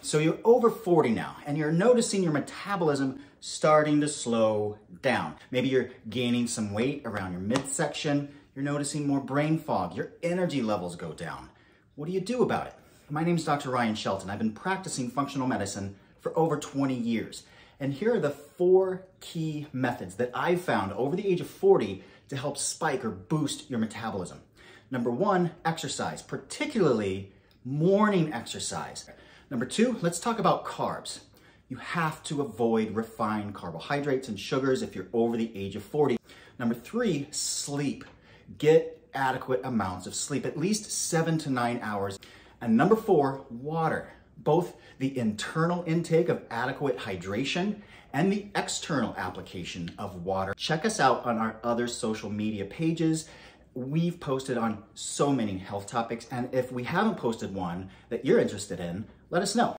so you're over 40 now and you're noticing your metabolism starting to slow down. Maybe you're gaining some weight around your midsection. You're noticing more brain fog. Your energy levels go down. What do you do about it? My name is Dr. Ryan Shelton. I've been practicing functional medicine for over 20 years. And here are the four key methods that I've found over the age of 40 to help spike or boost your metabolism. Number one, exercise, particularly morning exercise. Number two, let's talk about carbs. You have to avoid refined carbohydrates and sugars if you're over the age of 40. Number three, sleep. Get adequate amounts of sleep, at least seven to nine hours. And number four, water. Both the internal intake of adequate hydration and the external application of water. Check us out on our other social media pages we've posted on so many health topics. And if we haven't posted one that you're interested in, let us know.